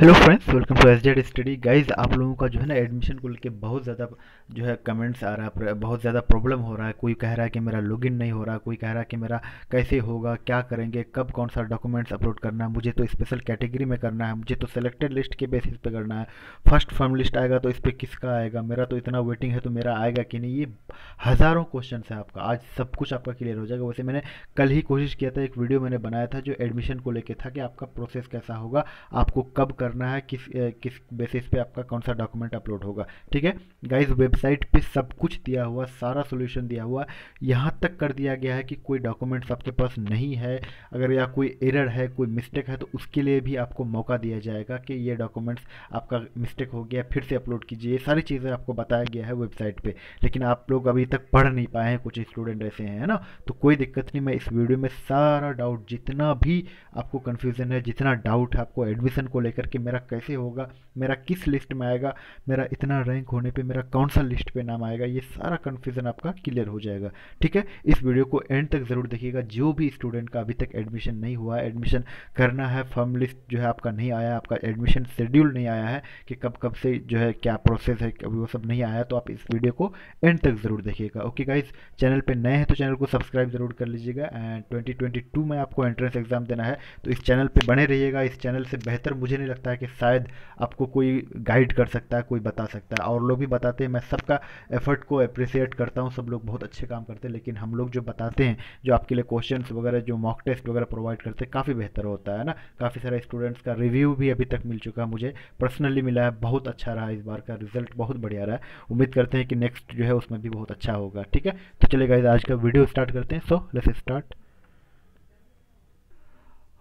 Hello friends welcome to S Z study guys आप लोगों का जो है ना एडमिशन को लेके बहुत ज़्यादा जो है कमेंट्स आ रहा है बहुत ज़्यादा प्रॉब्लम हो रहा है। कोई कह रहा है कि मेरा लॉगिन नहीं हो रहा, कोई कह रहा है कि मेरा कैसे होगा, क्या करेंगे, कब कौन सा डॉक्यूमेंट्स अपलोड करना है, मुझे तो स्पेशल कैटेगरी में करना है, मुझे तो सेलेक्टेड लिस्ट के बेसिस पे करना है। फ़र्स्ट फर्म लिस्ट आएगा तो इस पर किसका आएगा, मेरा तो इतना वेटिंग है तो मेरा आएगा कि नहीं? ये हज़ारों क्वेश्चन है आपका। आज सब कुछ आपका क्लियर हो जाएगा। वैसे मैंने कल ही कोशिश किया था, एक वीडियो मैंने बनाया था जो एडमिशन को लेकर था कि आपका प्रोसेस कैसा होगा, आपको कब करना है, किस किस बेसिस पे आपका कौन सा डॉक्यूमेंट अपलोड होगा। ठीक है? गाइज़ वेबसाइट पे सब कुछ दिया हुआ, सारा सोल्यूशन दिया हुआ, यहाँ तक कर दिया गया है कि कोई डॉक्यूमेंट्स आपके पास नहीं है। अगर या कोई एरर है, कोई मिस्टेक है तो उसके लिए भी आपको मौका दिया जाएगा कि ये डॉक्यूमेंट्स आपका मिस्टेक हो गया, फिर से अपलोड कीजिए। सारी चीज़ें आपको बताया गया है वेबसाइट पर लेकिन आप लोग अभी तक पढ़ नहीं पाए हैं, कुछ स्टूडेंट ऐसे हैं ना? तो कोई दिक्कत नहीं, मैं इस वीडियो में सारा डाउट जितना भी आपको कन्फ्यूज़न है, जितना डाउट है, आपको एडमिशन को लेकर के मेरा कैसे होगा, मेरा किस लिस्ट में आएगा, मेरा इतना रैंक होने पे मेरा कौन सा लिस्ट पे नाम आएगा, ये सारा कन्फ्यूज़न आपका क्लियर हो जाएगा। ठीक है? इस वीडियो को एंड तक ज़रूर देखिएगा। जो भी स्टूडेंट का अभी तक एडमिशन नहीं हुआ है एडमिशन करना है फॉर्म लिस्ट जो है आपका नहीं आया, आपका एडमिशन शेड्यूल नहीं आया है कि कब कब से जो है क्या प्रोसेस है, अभी वो सब नहीं आया तो आप इस वीडियो को एंड तक ज़रूर देखिएगा। ओके गाइज़ चैनल पर नए हैं तो चैनल को सब्सक्राइब ज़रूर कर लीजिएगा एंड ट्वेंटी में आपको एंट्रेंस एग्ज़ाम देना है। तो इस चैनल पर बने रहिएगा। इस चैनल से बेहतर मुझे नहीं लगता है कि शायद आपको कोई गाइड कर सकता है, कोई बता सकता है। और लोग भी बताते हैं, मैं सबका एफर्ट को अप्रिसिएट करता हूँ, सब लोग बहुत अच्छे काम करते हैं, लेकिन हम लोग जो बताते हैं, जो आपके लिए क्वेश्चन वगैरह, जो मॉक टेस्ट वगैरह प्रोवाइड करते हैं, काफ़ी बेहतर होता है ना? काफ़ी सारे स्टूडेंट्स का रिव्यू भी अभी तक मिल चुका है मुझे। पर्सनली मिला है, बहुत अच्छा रहा इस बार का रिज़ल्ट बहुत बढ़िया रहा है। उम्मीद करते हैं कि नेक्स्ट जो है, उसमें भी बहुत अच्छा होगा, ठीक है? तो चलेगा आज का वीडियो स्टार्ट करते हैं। So let's start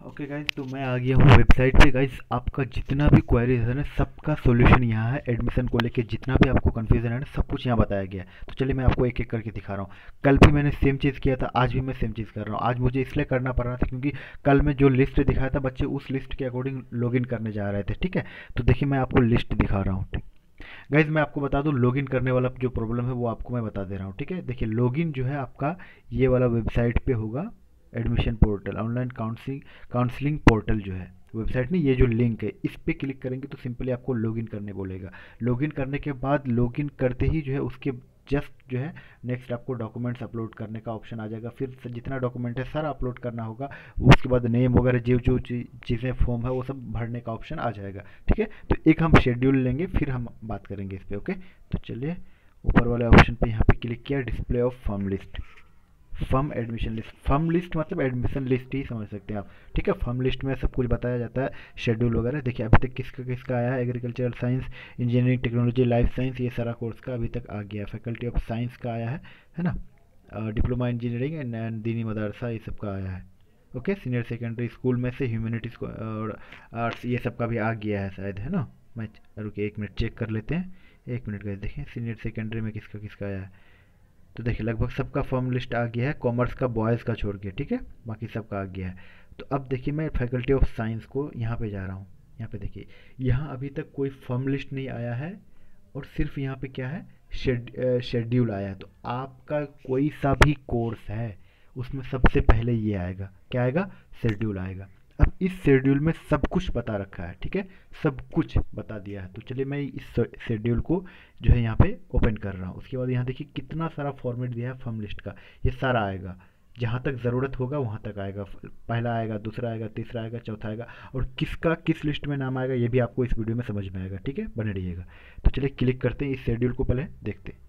okay guys तो मैं आ गया हूँ वेबसाइट पे। गाइज़ आपका जितना भी क्वेरीज है ना, सबका सॉल्यूशन यहाँ है एडमिशन को लेके। जितना भी आपको कन्फ्यूज़न है ना, सब कुछ यहाँ बताया गया है। तो चलिए मैं आपको एक एक करके दिखा रहा हूँ। कल भी मैंने सेम चीज़ किया था, आज भी मैं सेम चीज़ कर रहा हूँ। आज मुझे इसलिए करना पड़ रहा था क्योंकि कल मैं जो लिस्ट दिखाया था, बच्चे उस लिस्ट के अकॉर्डिंग लॉग करने जा रहे थे, ठीक है? तो देखिए, मैं आपको लिस्ट दिखा रहा हूँ, ठीक। गाइज़ मैं आपको बता दूँ लॉगिन करने वाला जो प्रॉब्लम है, वो आपको मैं बता दे रहा हूँ, ठीक है? देखिए लॉगिन जो है आपका ये वाला वेबसाइट पे होगा। Admission portal, online counselling counselling portal जो है, वेबसाइट नहीं, ये जो लिंक है, इस पर क्लिक करेंगे तो सिंपली आपको लॉगिन करने बोलेगा। लॉगिन करने के बाद लॉगिन करते ही जो है, उसके जस्ट जो है नेक्स्ट आपको डॉक्यूमेंट्स अपलोड करने का ऑप्शन आ जाएगा। फिर जितना डॉक्यूमेंट है, सारा अपलोड करना होगा। उसके बाद नेम वगैरह, जो जो चीज़ें फॉर्म है, वो सब भरने का ऑप्शन आ जाएगा। ठीक है? तो एक हम शेड्यूल लेंगे, फिर हम बात करेंगे इस पर ओके तो चलिए, ऊपर वाले ऑप्शन पे यहाँ पे क्लिक किया display of form list firm admission list, firm list मतलब एडमिशन लिस्ट ही समझ सकते हैं आप। ठीक है, फर्म लिस्ट में सब कुछ बताया जाता है शेड्यूल वगैरह। देखिए, अभी तक किसका किसका आया है? Agricultural science engineering technology life science ये सारा कोर्स का अभी तक आ गया है। फैकल्टी ऑफ़ साइंस का आया है है ना? डिप्लोमा इंजीनियरिंग एंड एंड दीनी मदरसा ये सब का आया है। ओके सीनियर सेकेंडरी स्कूल में से ह्यूमैनिटीज़ को, और आर्ट्स ये सब का भी आ गया है शायद, है ना? मैं रुके एक मिनट चेक कर लेते हैं। एक मिनट गए देखें सीनियर सेकेंडरी में किसका किसका आया है? तो देखिए, लगभग सबका फॉर्म लिस्ट आ गया है, कॉमर्स का, बॉयज़ का छोड़ के, ठीक है? बाकी सबका आ गया है। तो अब देखिए, मैं फैकल्टी ऑफ़ साइंस को यहाँ पे जा रहा हूँ। यहाँ पे देखिए, यहाँ अभी तक कोई फॉर्म लिस्ट नहीं आया है और सिर्फ़ यहाँ पे क्या है, शेड शेड्यूल आया है। तो आपका कोई सा भी कोर्स है, उसमें सबसे पहले ये आएगा। क्या आएगा? शेड्यूल आएगा। अब इस शेड्यूल में सब कुछ बता रखा है, ठीक है? सब कुछ बता दिया है। तो चलिए मैं इस शेड्यूल को जो है यहाँ पे ओपन कर रहा हूँ। उसके बाद यहाँ देखिए कितना सारा फॉर्मेट दिया है फर्म लिस्ट का। ये सारा आएगा। जहाँ तक ज़रूरत होगा वहाँ तक आएगा। पहला आएगा, दूसरा आएगा, तीसरा आएगा, चौथा आएगा और किसका किस लिस्ट में नाम आएगा ये भी आपको इस वीडियो में समझ में आएगा, ठीक है? बने रहिएगा। तो चलिए क्लिक करते हैं इस शेड्यूल को पहले, देखते हैं।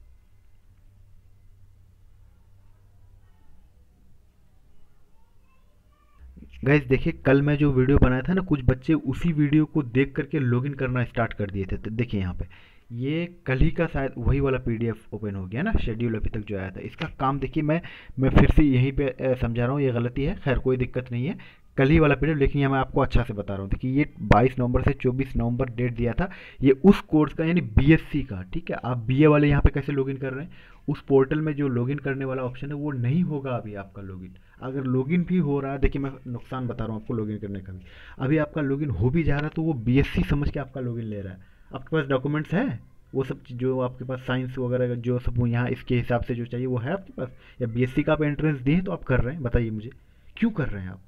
गैस देखिए, कल मैं जो वीडियो बनाया था ना, कुछ बच्चे उसी वीडियो को देख करके लॉगिन करना स्टार्ट कर दिए थे। तो देखिए यहाँ पे, ये कल ही का शायद वही वाला पीडीएफ ओपन हो गया ना शेड्यूल अभी तक जो आया था। इसका काम देखिए, मैं मैं फिर से यहीं पे समझा रहा हूँ, ये गलती है। खैर, कोई दिक्कत नहीं है। कल ही वाला पीरियड, लेकिन यहाँ मैं आपको अच्छा से बता रहा हूँ। देखिए, ये 22 नवंबर से 24 नवंबर डेट दिया था। ये उस कोर्स का, यानी बीएससी का, ठीक है? आप बीए वाले यहाँ पे कैसे लॉगिन कर रहे हैं? उस पोर्टल में जो लॉगिन करने वाला ऑप्शन है, वो नहीं होगा अभी आपका लॉगिन अगर लॉगिन भी हो रहा है, देखिए, मैं नुकसान बता रहा हूँ आपको लॉगिन करने का भी। अभी आपका लॉगिन हो भी जा रहा है तो वो बीएससी समझ के आपका लॉगिन ले रहा है। आपके पास डॉक्यूमेंट्स है? वो सब जो आपके पास साइंस वगैरह जो सब यहाँ इसके हिसाब से जो चाहिए, वो है आपके पास? या बीएससी का आप एंट्रेंस दिए तो आप कर रहे हैं? बताइए मुझे। क्यों कर रहे हैं आप?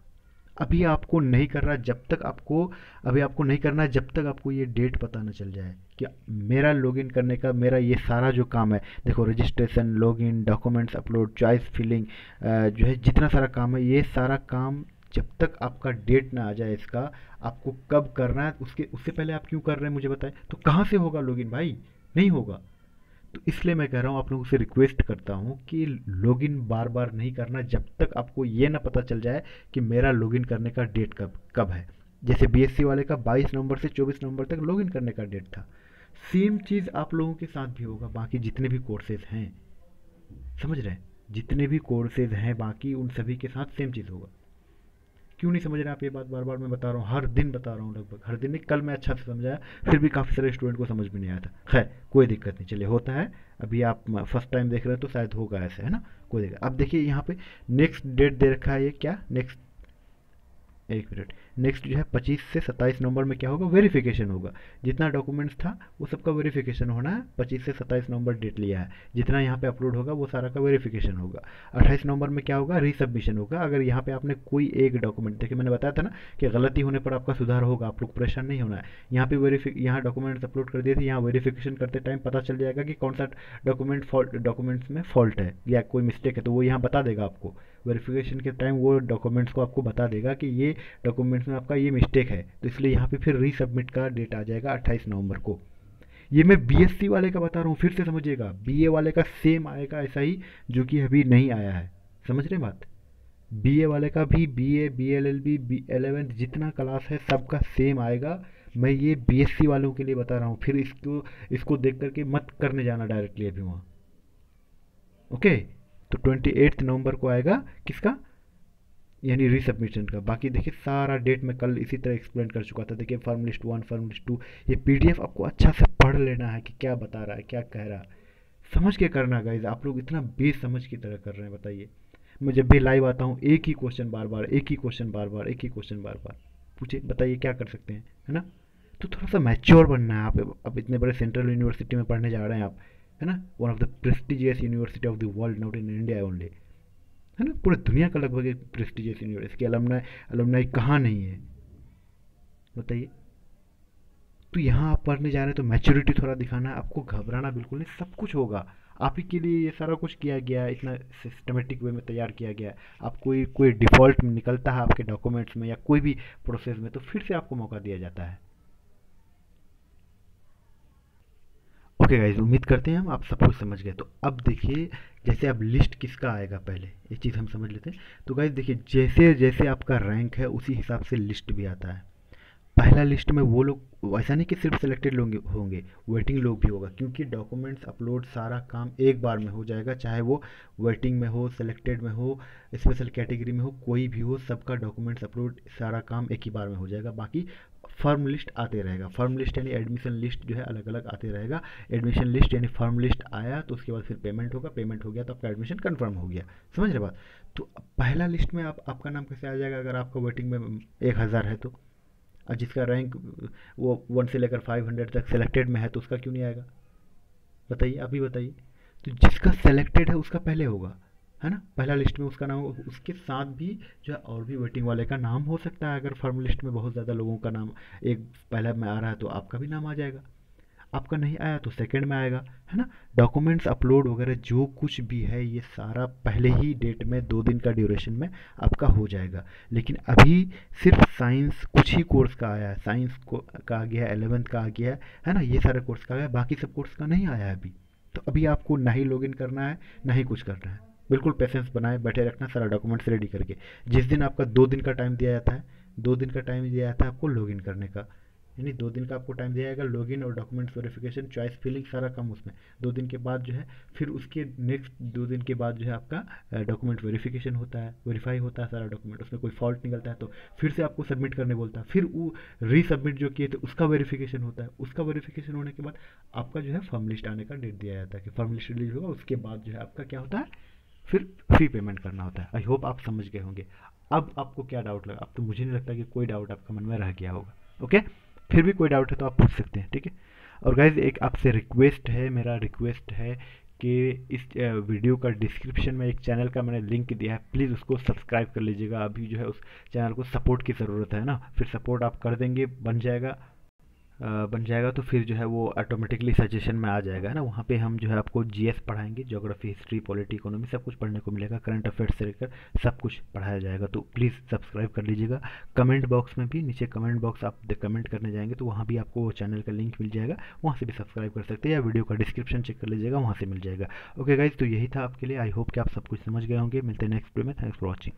अभी आपको नहीं कर रहा, जब तक आपको, अभी आपको नहीं करना, जब तक आपको ये डेट पता ना चल जाए कि मेरा लॉगिन करने का, मेरा ये सारा जो काम है, देखो registration login documents upload choice filling जो है जितना सारा काम है, ये सारा काम जब तक आपका डेट ना आ जाए इसका, आपको कब करना है, उसके, उससे पहले आप क्यों कर रहे हैं मुझे बताएँ? तो कहाँ से होगा लॉगिन भाई? नहीं होगा। तो इसलिए मैं कह रहा हूँ, आप लोगों से रिक्वेस्ट करता हूँ कि लॉगिन बार बार नहीं करना जब तक आपको ये ना पता चल जाए कि मेरा लॉगिन करने का डेट कब कब है। जैसे बीएससी वाले का 22 नवंबर से 24 नवंबर तक लॉगिन करने का डेट था। सेम चीज़ आप लोगों के साथ भी होगा, बाकी जितने भी कोर्सेज हैं। समझ रहे हैं? जितने भी कोर्सेज हैं, बाकी उन सभी के साथ सेम चीज़ होगा। क्यों नहीं समझ रहे आप ये बात बार बार मैं बता रहा हूँ, हर दिन बता रहा हूँ लगभग, हर दिन नहीं, कल मैं अच्छा से समझाया, फिर भी काफ़ी सारे स्टूडेंट को समझ में नहीं आया था। खैर, कोई दिक्कत नहीं, चलिए होता है, अभी आप फ़र्स्ट टाइम देख रहे हो तो शायद होगा ऐसे, है ना? कोई दिक्कत, अब देखिए यहाँ पे नेक्स्ट डेट दे रखा है ये क्या? नेक्स्ट एक मिनट। नेक्स्ट जो है 25 से 27 नवंबर में क्या होगा? वेरिफिकेशन होगा। जितना डॉक्यूमेंट्स था, वो सबका वेरिफिकेशन होना है। 25 से 27 नवंबर डेट लिया है। जितना यहाँ पे अपलोड होगा, वो सारा का वेरिफिकेशन होगा। 28 नवंबर में क्या होगा? रीसबमिशन होगा। अगर यहाँ पे आपने कोई एक डॉक्यूमेंट देखिए मैंने बताया था ना कि गलती होने पर आपका सुधार होगा, आप लोग परेशान नहीं होना है। यहाँ पे वेरीफिक यहाँ डॉक्यूमेंट्स अपलोड कर दिए थे, यहाँ वेरीफिकेशन करते टाइम पता चल जाएगा कि कौन सा डॉक्यूमेंट फॉल्ट डॉक्यूमेंट्स में फॉल्ट है या कोई मिस्टेक है तो वो यहाँ बता देगा आपको। वेरिफिकेशन के टाइम वो डॉक्यूमेंट्स को आपको बता देगा कि ये डॉक्यूमेंट्स में आपका ये मिस्टेक है। तो इसलिए यहाँ पे फिर रीसबमिट का डेट आ जाएगा 28 नवंबर को। ये मैं बीएससी वाले का बता रहा हूँ, फिर से समझिएगा। बीए वाले का सेम आएगा ऐसा ही जो कि अभी नहीं आया है। समझ रहे बात? बीए वाले का भी BA BLLB B L eleventh जितना क्लास है सबका सेम आएगा। मैं ये बीएससी वालों के लिए बता रहा हूँ, फिर इसको इसको देख करके मत करने जाना डायरेक्टली अभी वहाँ। ओके तो ट्वेंटी एट्थ नवंबर को आएगा किसका? यानी रिसबमिशन का। बाकी देखिए, सारा डेट मैं कल इसी तरह एक्सप्लेन कर चुका था। देखिए form list one form list two ये पीडीएफ आपको अच्छा से पढ़ लेना है कि क्या बता रहा है, क्या कह रहा है। समझ के करना गाइज़ आप लोग इतना बेसमझ की तरह कर रहे हैं, बताइए। मैं जब भी लाइव आता हूँ, एक ही क्वेश्चन बार बार एक ही क्वेश्चन बार बार एक ही क्वेश्चन बार बार पूछे बताइए क्या कर सकते हैं, है ना? तो थोड़ा सा मैच्योर बनना है आप। अब इतने बड़े सेंट्रल यूनिवर्सिटी में पढ़ने जा रहे हैं आप। है ना? One of the prestigious university of the world not in India only है ना? पूरे दुनिया का लगभग एक प्रेस्टिजियस यूनिवर्सिटी इसकी अलमनाई अलमनाई कहाँ नहीं है? बताइए। तो यहाँ आप पढ़ने जा रहे हैं तो मैच्योरिटी थोड़ा दिखाना है आपको घबराना बिल्कुल नहीं, सब कुछ होगा। आप ही के लिए ये सारा कुछ किया गया, इतना सिस्टमेटिक वे में तैयार किया गया। आप कोई कोई डिफ़ॉल्ट निकलता है आपके डॉक्यूमेंट्स में या कोई भी प्रोसेस में तो फिर से आपको मौका दिया जाता है। ओके गाइज़ उम्मीद करते हैं हम आप सब कुछ समझ गए। तो अब देखिए, जैसे अब लिस्ट किसका आएगा पहले? ये चीज़ हम समझ लेते हैं। तो गाइज़ देखिए, जैसे जैसे आपका रैंक है, उसी हिसाब से लिस्ट भी आता है। पहला लिस्ट में वो लोग, ऐसा नहीं कि सिर्फ़ सिलेक्टेड लोग होंगे वेटिंग लोग भी होगा, क्योंकि डॉक्यूमेंट्स अपलोड सारा काम एक बार में हो जाएगा, चाहे वो वेटिंग में हो सिलेक्टेड में हो स्पेशल कैटेगरी में हो, कोई भी हो, सबका डॉक्यूमेंट्स अपलोड सारा काम एक ही बार में हो जाएगा। बाकी फर्म लिस्ट आते रहेगा। फर्म लिस्ट यानी एडमिशन लिस्ट जो है अलग अलग आते रहेगा। एडमिशन लिस्ट यानी फर्म लिस्ट आया तो उसके बाद फिर पेमेंट होगा। पेमेंट हो गया तो आपका एडमिशन कन्फर्म हो गया। समझ रहे बात? तो पहला लिस्ट में आप, आपका नाम कैसे आ जाएगा? अगर आपका वेटिंग में एक हज़ार है तो? और जिसका रैंक वो वन से लेकर फाइव हंड्रेड तक सेलेक्टेड में है तो उसका क्यों नहीं आएगा? बताइए अभी बताइए। तो जिसका सेलेक्टेड है, उसका पहले होगा। है ना? पहला लिस्ट में उसका नाम हो उसके साथ भी जो है और भी वेटिंग वाले का नाम हो सकता है अगर फर्म लिस्ट में बहुत ज़्यादा लोगों का नाम, एक पहला में आ रहा है तो आपका भी नाम आ जाएगा। आपका नहीं आया तो सेकंड में आएगा, है ना? डॉक्यूमेंट्स अपलोड वगैरह जो कुछ भी है, ये सारा पहले ही डेट में दो दिन का ड्यूरेशन में आपका हो जाएगा। लेकिन अभी सिर्फ़ साइंस कुछ ही कोर्स का आया है। साइंस को, का आ गया है एलेवेंथ का आ गया है है ना? ये सारे कोर्स का आया बाकी सब कोर्स का नहीं आया अभी। तो अभी आपको ना ही लॉगिन करना है, ना ही कुछ करना है। बिल्कुल पेशेंस बनाए, बैठे रखना, सारा डॉक्यूमेंट्स रेडी करके। जिस दिन आपका दो दिन का टाइम दिया जाता है, दो दिन का टाइम दिया जाता है आपको लॉगिन करने का। यानी दो दिन का आपको टाइम दिया जाएगा लॉगिन और डॉक्यूमेंट्स वेरिफिकेशन चॉइस फिलिंग सारा काम उसमें। दो दिन के बाद जो है, फिर उसके नेक्स्ट दो दिन के बाद जो है आपका डॉक्यूमेंट वेरिफिकेशन होता है वेरीफाई होता है सारा डॉक्यूमेंट उसमें कोई फॉल्ट निकलता है तो फिर से आपको सबमिट करने बोलता है। फिर वो रीसबमिट जो किए थे, उसका वेरीफिकेशन होता है। उसका वेरीफिकेशन होने के बाद आपका जो है फॉर्म लिस्ट आने का डेट दिया जाता है कि फॉर्म लिस्ट रिलीज़ होगा, उसके बाद जो है आपका क्या होता है? फिर फ्री पेमेंट करना होता है। आई होप आप समझ गए होंगे। अब आपको क्या डाउट लगा? अब तो मुझे नहीं लगता कि कोई डाउट आपका मन में रह गया होगा। ओके फिर भी कोई डाउट है तो आप पूछ सकते हैं, ठीक है? और गाइज़ एक आपसे रिक्वेस्ट है, मेरा रिक्वेस्ट है कि इस वीडियो का डिस्क्रिप्शन में एक चैनल का मैंने लिंक दिया है। प्लीज़ उसको सब्सक्राइब कर लीजिएगा। अभी जो है उस चैनल को सपोर्ट की ज़रूरत है ना? फिर सपोर्ट आप कर देंगे, बन जाएगा। बन जाएगा तो फिर जो है वो ऑटोमेटिकली सजेशन में आ जाएगा, है ना? वहाँ पे हम जो है आपको जीएस पढ़ाएँगे जोग्राफी हिस्ट्री पॉलिटी इकोनॉमी सब कुछ पढ़ने को मिलेगा करंट अफेयर्स से लेकर सब कुछ पढ़ाया जाएगा तो प्लीज़ सब्सक्राइब कर लीजिएगा। कमेंट बॉक्स में भी नीचे कमेंट बॉक्स आप कमेंट करने जाएँगे तो वहाँ भी आपको चैनल का लिंक मिल जाएगा, वहाँ से भी सब्सक्राइब कर सकते हैं या वीडियो का डिस्क्रिप्शन चेक कर लीजिएगा, वहाँ से मिल जाएगा। ओके गाइज़ तो यही था आपके लिए आई होप कि आप सब कुछ समझ गए होंगे। मिलते हैं नेक्स्ट वीडियो में थैंक्स फॉर वॉचिंग